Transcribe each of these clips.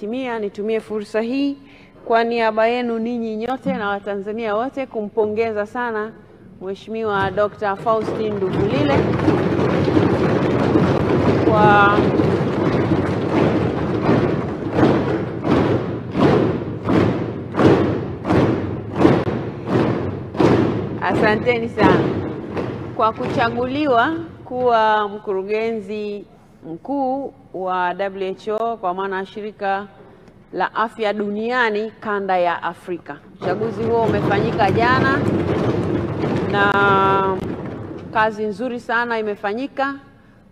Timia, nitumie fursa hii kwa niaba yenu ninyi nyote na Watanzania wote kumpongeza sana Mheshimiwa Dr. Faustin Ndugulile kwa Asanteni sana kwa kuchaguliwa kuwa mkurugenzi mkuu wa WHO kwa maana shirika la afya duniani kanda ya Afrika. Uchaguzi huo umefanyika jana na kazi nzuri sana imefanyika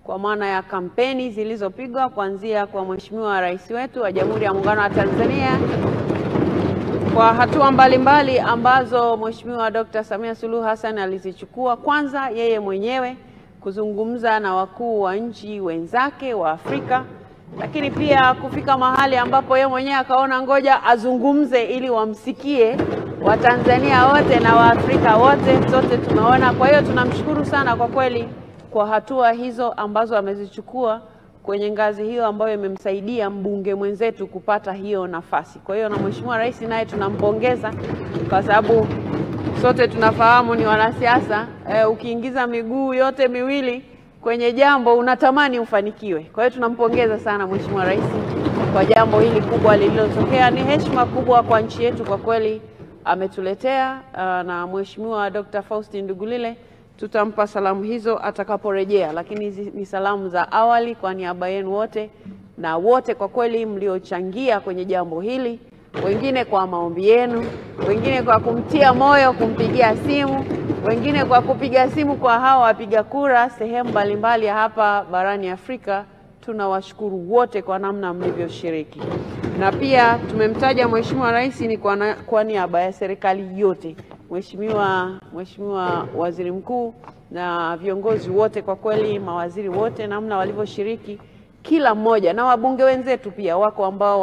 kwa maana ya kampeni zilizopigwa kuanzia kwa Mheshimiwa Rais wetu wa Jamhuri ya Muungano wa Tanzania kwa hatua mbalimbali mbali ambazo Mheshimiwa Dr. Samia Suluhu Hassan alizichukua. Kwanza yeye mwenyewe kuzungumza na wakuu wa nchi wenzake wa Afrika, lakini pia kufika mahali ambapo yeye mwenyewe akaona ngoja azungumze ili wamsikie Watanzania wote na Waafrika wote, sote tumeona. Kwa hiyo tunamshukuru sana kwa kweli kwa hatua hizo ambazo amezichukua kwenye ngazi hiyo ambayo imemsaidia mbunge mwenzetu kupata hiyo nafasi. Kwa hiyo na Mheshimiwa Rais naye tunampongeza kwa sababu sote tunafahamu ni wanasiasa e, ukiingiza miguu yote miwili kwenye jambo unatamani ufanikiwe. Kwa hiyo tunampongeza sana Mheshimiwa Rais kwa jambo hili kubwa lililotokea. Ni heshima kubwa kwa nchi yetu kwa kweli ametuletea, uh, na Mheshimiwa Dr. Faustin Ndugulile tutampa salamu hizo atakaporejea, lakini hizi ni salamu za awali kwa niaba yenu wote na wote kwa kweli mliochangia kwenye jambo hili, wengine kwa maombi yenu, wengine kwa kumtia moyo, kumpigia simu, wengine kwa kupiga simu kwa hawa wapiga kura sehemu mbalimbali ya hapa barani Afrika. Tunawashukuru wote kwa namna mlivyoshiriki, na pia tumemtaja Mheshimiwa Rais ni kwa, na, kwa niaba ya serikali yote Mheshimiwa Mheshimiwa Waziri Mkuu na viongozi wote, kwa kweli mawaziri wote namna walivyoshiriki kila mmoja, na wabunge wenzetu pia wako ambao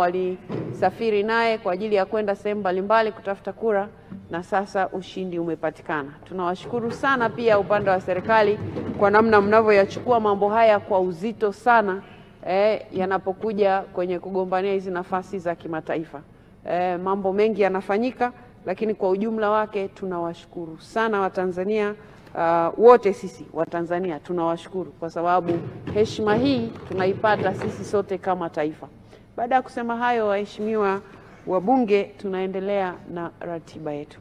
walisafiri naye kwa ajili ya kwenda sehemu mbalimbali kutafuta kura, na sasa ushindi umepatikana. Tunawashukuru sana pia upande wa serikali kwa namna mnavyoyachukua mambo haya kwa uzito sana eh, yanapokuja kwenye kugombania hizi nafasi za kimataifa. Eh, mambo mengi yanafanyika lakini kwa ujumla wake tunawashukuru sana Watanzania uh, wote sisi Watanzania tunawashukuru kwa sababu heshima hii tunaipata sisi sote kama taifa. Baada ya kusema hayo, waheshimiwa wabunge, tunaendelea na ratiba yetu.